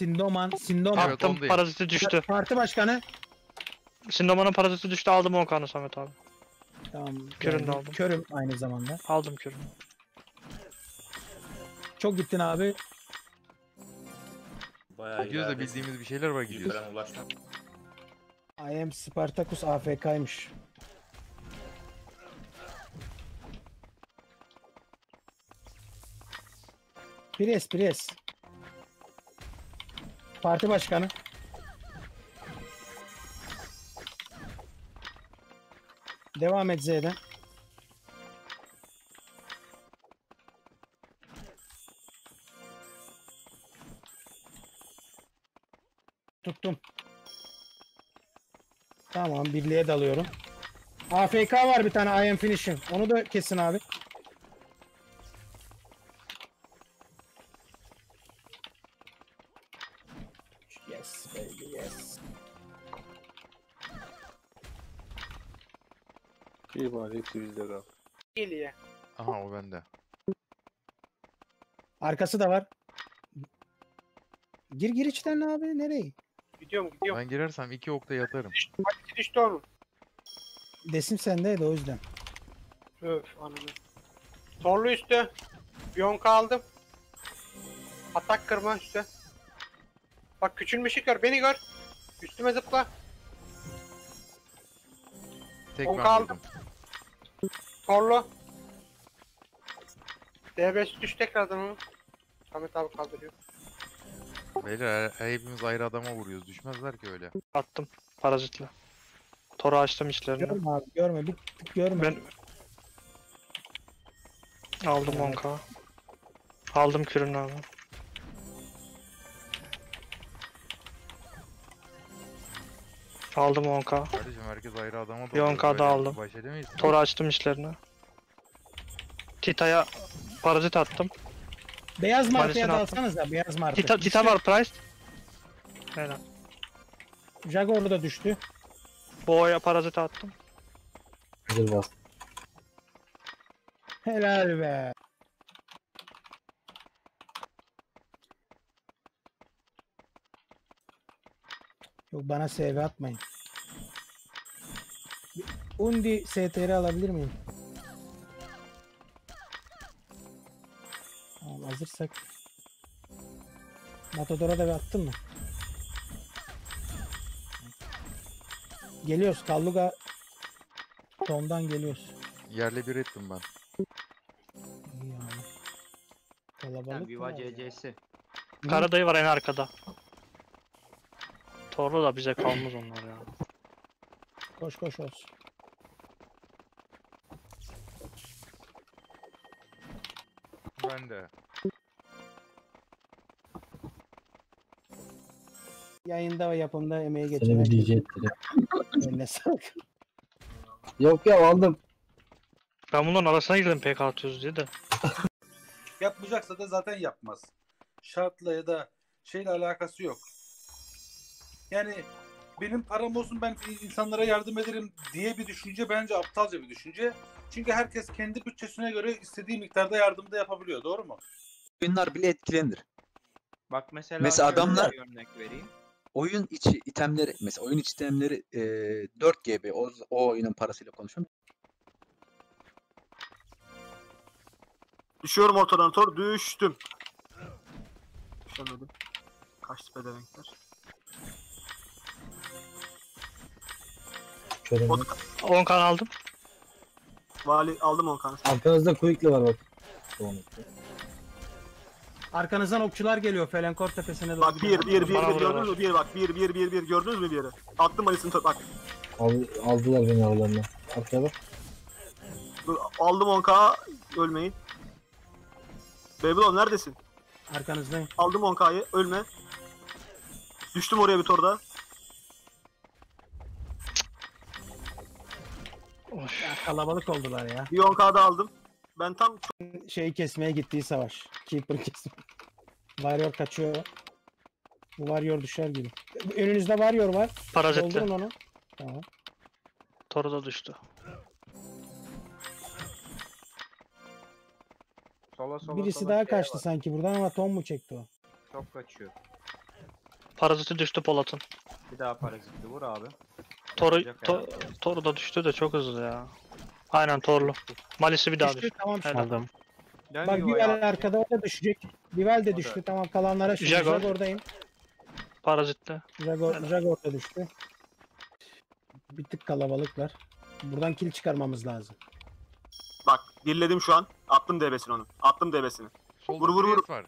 Sindoman, Sindoman. Evet, Attım ondayım. paraziti düştü. Parti başkanı. Sindoman'ın paraziti düştü aldım o kanı Samet abi. Tamam. Körüm de aldım. Körüm aynı zamanda. Aldım kürünü. Çok gittin abi. Bayağı Gidiyoruz da bildiğimiz bir şeyler var gidiyoruz. Yüzden ulaştım. I am Spartacus AFK'ymış. Pires, Pires. Parti başkanı. Devam et Z'den. Tuttum. Tamam birliğe dalıyorum. AFK var bir tane I am finishing. Onu da kesin abi. Yes baby yes. İyi bari hepsi bizde kal. Geliyor. Aha o bende. Arkası da var. Gir gir içten abi nereye? Gidiyorum gidiyorum. Ben girersem iki okta yatarım. Bak düştü oğlum. Desim sendeydi o yüzden. Öf ananı. Torlu üstü. Yonka aldım. Atak kırma üstü. Bak küçülmüşü gör. Beni gör. Üstüme zıpla. Tek On ben kaldım. vurdum. Torlu. DBS düş tekrardan onu. Samet abi kaldırıyor. Beyler he- hepimiz ayrı adama vuruyoruz. Düşmezler ki öyle. Attım parazitle. Toru açtım içlerini. Görme abi görme bir tık görme. Ben aldım 10k. Aldım kürünü abi. Aldım 10k. Kardeşim herkes ayrı adama Bir on K daha aldım. Baş edemeyiz. Toru açtım içlerini. Tita'ya parazit attım. Beyaz markaya da attım. alsanız beyaz marka. Tita, Tita var price. Helal. Jaguar'u da düştü. Boğa'ya parazit attım. Hazır bas. Helal be. Yok bana SV atmayın. Undi STR alabilir miyim? Tamam hazırsak. Matador'a da bir attın mı? Geliyoruz. Kalluga Tom'dan geliyoruz. Yerle bir ettim ben. Kalabalık Yani Viva var ya. CC'si. Karadayı var en arkada. Torlu da bize kalmaz onlar ya. Koş koş olsun. Ben de. Yayında ve yapımda emeği Seni geçen bir DJ ettireyim. eline sağlık. Yok ya aldım. Ben bunların arasına girdim PK atıyoruz diye de. Yapmayacaksa da zaten yapmaz. Şartla ya da şeyle alakası yok. Yani benim param olsun ben insanlara yardım ederim diye bir düşünce bence aptalca bir düşünce. Çünkü herkes kendi bütçesine göre istediği miktarda yardımda yapabiliyor. Doğru mu? oyunlar bile etkilenir. Bak mesela, Mesela adamlar- örnek vereyim. Oyun içi itemleri mesela oyun içi itemleri e, 4 GB o, o oyunun parasıyla konuşuyorum. Düşüyorum ortadan tor. Düştüm. Düşemedim. Kaçtı pedevenkler. Körüm. Ot 10 kan aldım. vali aldım on kanı. Arkanızda Quickly var bak. Arkanızdan okçular geliyor Felenkor tepesine doğru. Bak bir bir bir bir gördünüz mü? Bir bak bir bir bir bir gördünüz mü bir yere? Attım Malis'in top bak. Al, aldılar beni aralarına. Arkaya bak. Dur, aldım 10k ölmeyin. Babylon neredesin? Arkanızdayım. Aldım 10k'yı ölme. Düştüm oraya bir torda. Of. Ya, kalabalık oldular ya. Bir 10k da aldım. Ben tam Şeyi kesmeye gittiği savaş. Keeper kesme. Warrior kaçıyor. Bu Warrior düşer gibi. Önünüzde Warrior var. Parazitli. Doldurun onu. Tamam. Toru da düştü. Sola sola Birisi sola daha şey kaçtı var. sanki buradan ama Tom mu çekti o? Çok kaçıyor. Paraziti düştü Polat'ın. Bir daha parazitli vur abi. Toru, to. Toru da düştü de çok hızlı ya. Aynen Torlu. Malisi bir daha Düştü düştü. tamam. Dön Bak yuvaya Bival abi. arkada o da düşecek. Bival de O da- düştü tamam kalanlara şimdi Jaguar. Jaguar'dayım. Parazitli. Jaguar, Jaguar da düştü. Bir tık kalabalıklar. Buradan kill çıkarmamız lazım. Bak dilledim şu an. Attım DB'sini onu. Attım DB'sini. Solda Vur, vur, vur. Priest var.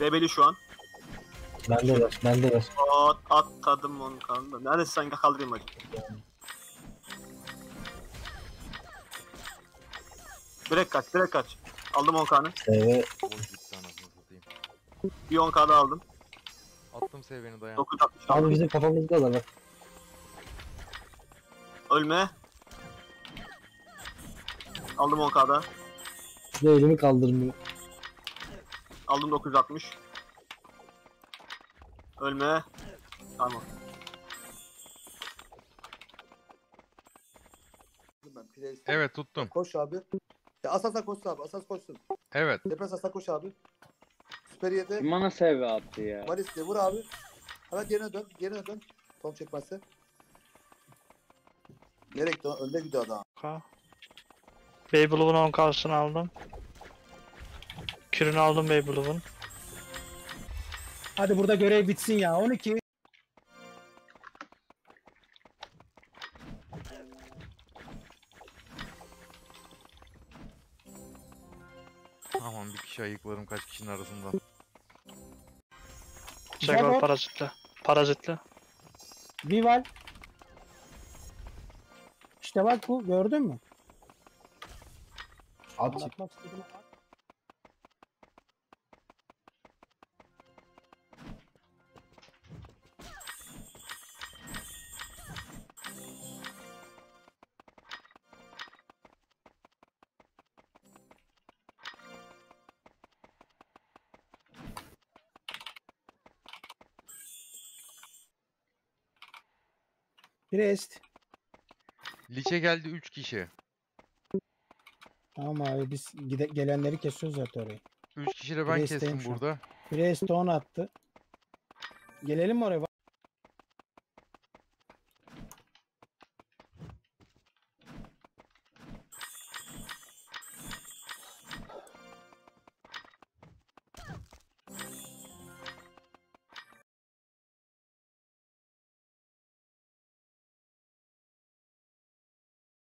DB'li şu an. Bende ver. Bende ver. At, atladım onu kanka. Neredesin sen kaldırayım hadi. Direkt kaç, direkt kaç. Aldım 10 kanı. TV. Boş gitti anasını satayım. Bir 10 kanı aldım. Attım seveni dayan. 960 Abi aldım. bizim kafamızda da bak. Ölme. Aldım 10 kda. Şu da elimi kaldırmıyor. Aldım 960. Ölme. Tamam. Ben. Evet tuttum. Koş abi. Ya Asas'a koşsun abi. Asas koşsun. Evet. Depres Asas'a koş abi. Süper 7. Bana seve attı ya. Maris'le vur abi. Hemen gerine dön. Gerine dön. Tom çekmezse. Nereye gitti? Önde gidiyor adam. Ka. Beyblue'un 10 kalsını aldım. Kürünü aldım Beyblue'un. Hadi burada görev bitsin ya. 12. Aman bir kişi ayıkladım kaç kişinin arasından. Jaguar Jaguar. parazitli. Parazitli. Vival. İşte bak bu gördün mü? At. Anlatmak istedim Priest. Liçe geldi 3 kişi. Tamam abi biz gide- gelenleri kesiyoruz zaten orayı. 3 kişi de ben Priest'teyim kestim şu an. burada. Priest 10 attı. Gelelim mi oraya?